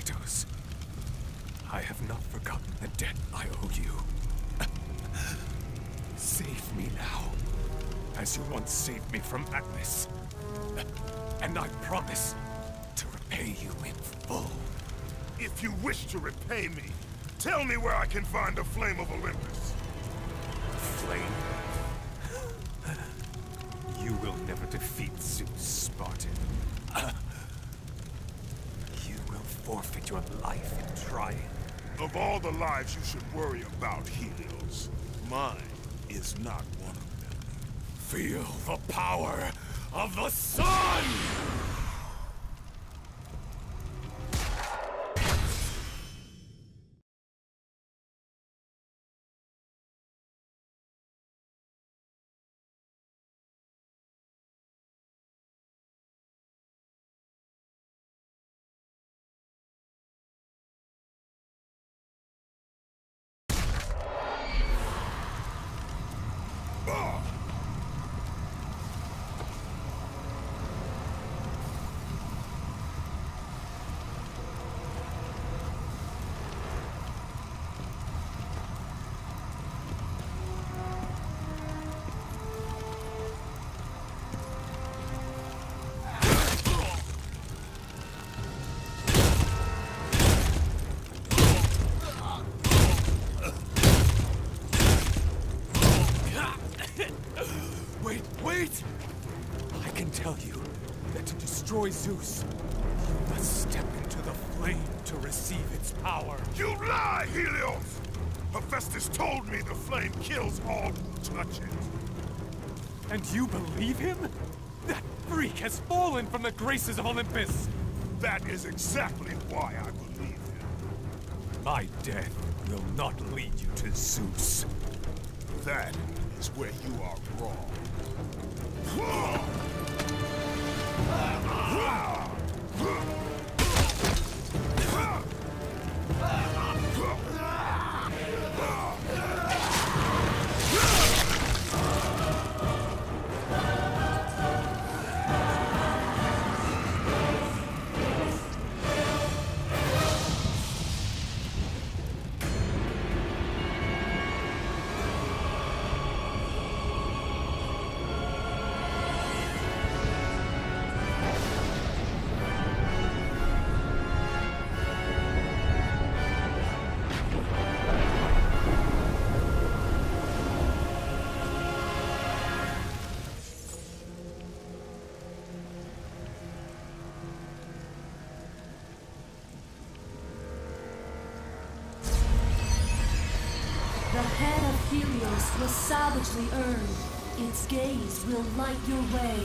Kratos, I have not forgotten the debt I owe you. Save me now, as you once saved me from Atlas. And I promise to repay you in full. If you wish to repay me, tell me where I can find the Flame of Olympus. Flame. You will never defeat Zeus, Spartan. Forfeit your life in trying. Of all the lives you should worry about, Helios, mine is not one of them. Feel the power of the sun! Wait! I can tell you that to destroy Zeus, you must step into the flame to receive its power. You lie, Helios! Hephaestus told me the flame kills all who touch it. And you believe him? That freak has fallen from the graces of Olympus! That is exactly why I believe him. My death will not lead you to Zeus. That is where you are wrong. Head of Helios was savagely earned. Its gaze will light your way.